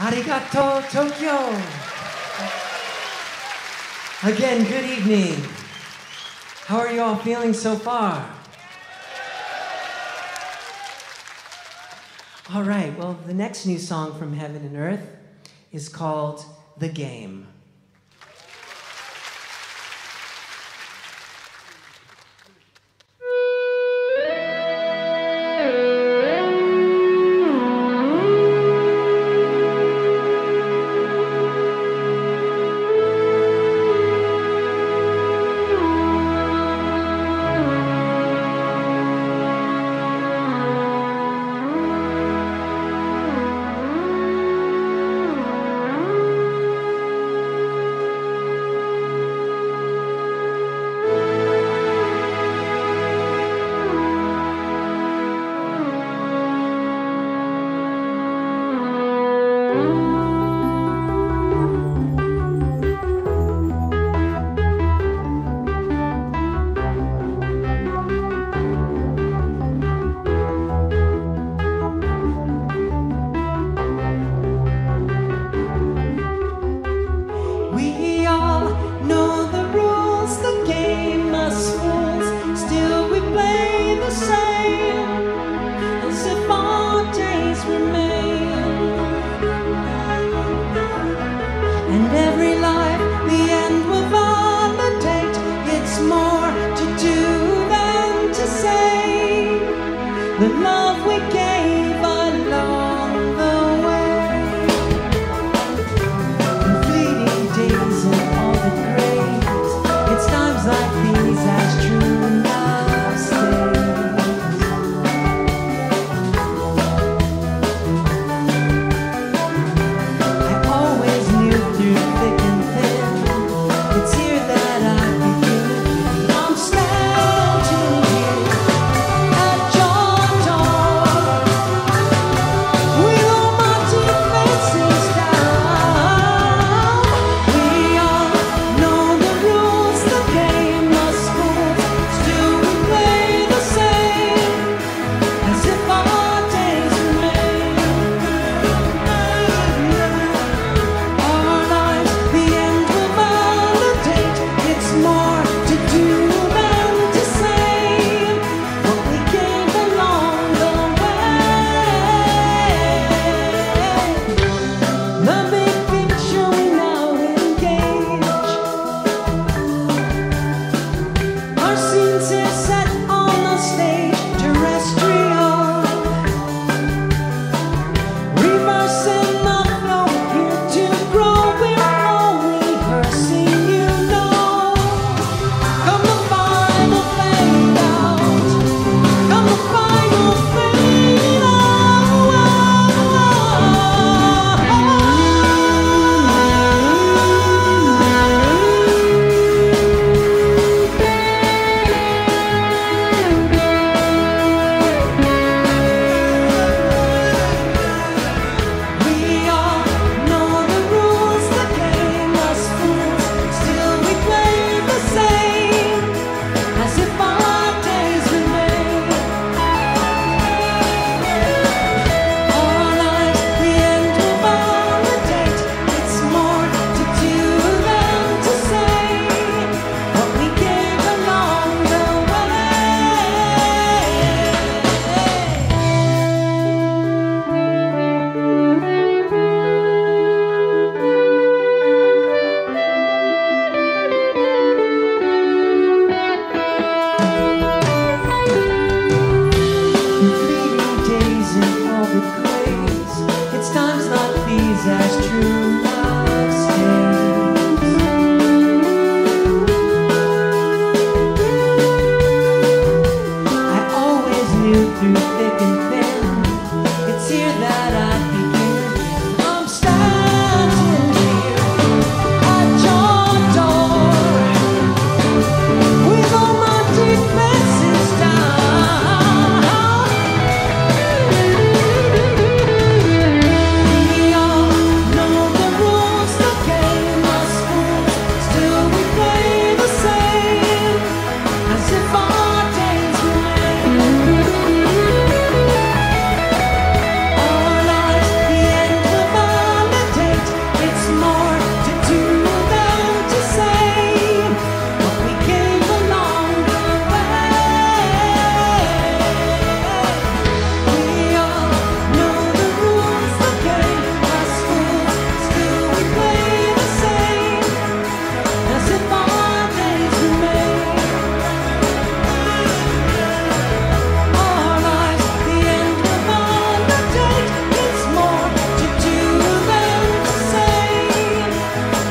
Arigato, Tokyo! Again, good evening. How are you all feeling so far? All right, well, the next new song from Heaven and Earth is called The Game. and every line.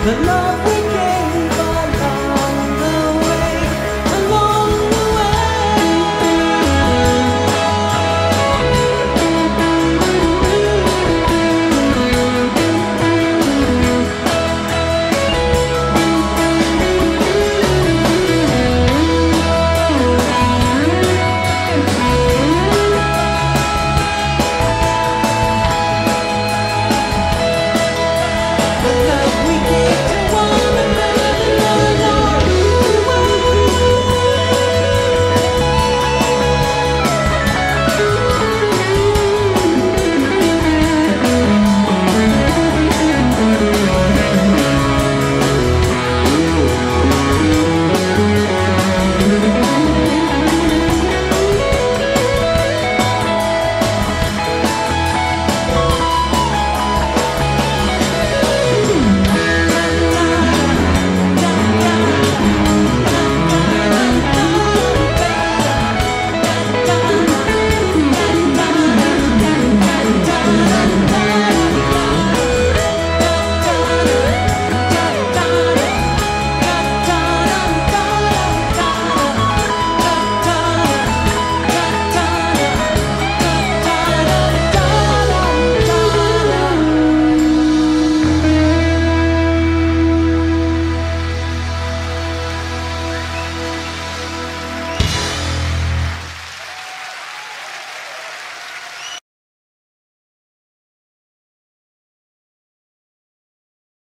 the Lord.